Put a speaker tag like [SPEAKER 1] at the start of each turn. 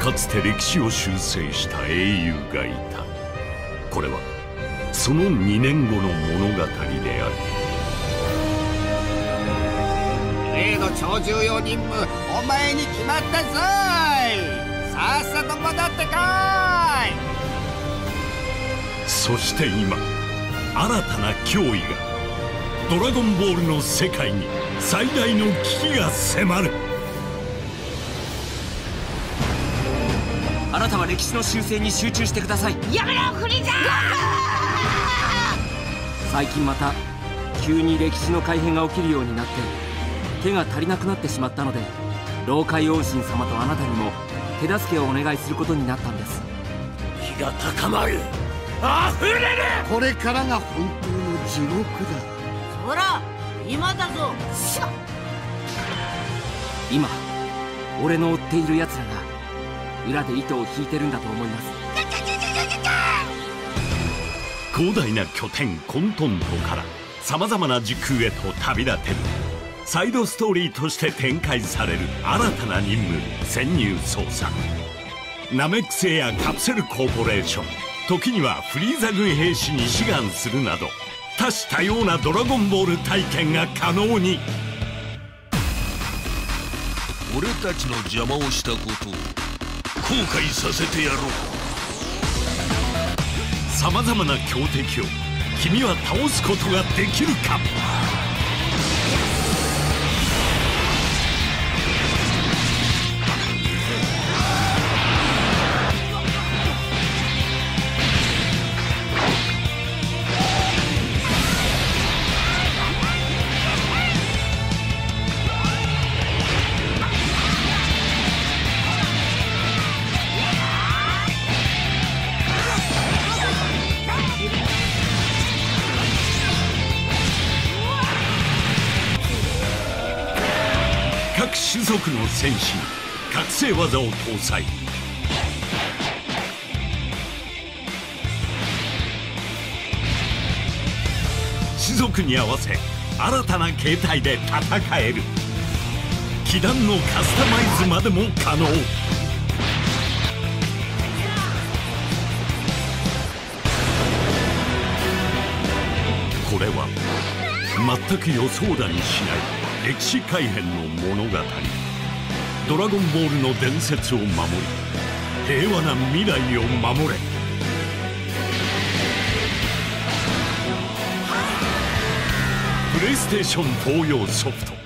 [SPEAKER 1] かつて歴史を修正した英雄がいた。これはその2年後の物語である。
[SPEAKER 2] 例の超重要任務お前に決まったぞい。さっさと戻ってこ
[SPEAKER 1] い。そして今新たな脅威がドラゴンボールの世界に最大の危機が迫る
[SPEAKER 3] あなたは歴史の修正に集中してください。
[SPEAKER 4] やめろフリーザー。
[SPEAKER 3] 最近また急に歴史の改変が起きるようになって手が足りなくなってしまったので老海王神様とあなたにも手助けをお願いすることになったんです。
[SPEAKER 5] 火が高まる。溢れる！
[SPEAKER 2] これからが本当の地獄だ。
[SPEAKER 4] そら今だぞ。
[SPEAKER 3] 今俺の追っている奴らが裏で糸を引いてるんだと思います。
[SPEAKER 1] 広大な拠点コントントからさまざまな時空へと旅立てる。サイドストーリーとして展開される新たな任務潜入捜査ナメック星やカプセルコーポレーション。時にはフリーザ軍兵士に志願するなど多種多様なドラゴンボール体験が可能に。
[SPEAKER 5] 俺たちの邪魔をしたことを後悔させてやろう。
[SPEAKER 1] さまざまな強敵を君は倒すことができるか？各種族の戦士に覚醒技を搭載。種族に合わせ新たな形態で戦える。気弾のカスタマイズまでも可能。これは全く予想だにしない。歴史改変の物語。ドラゴンボールの伝説を守り平和な未来を守れ。プレイステーション4用ソフト。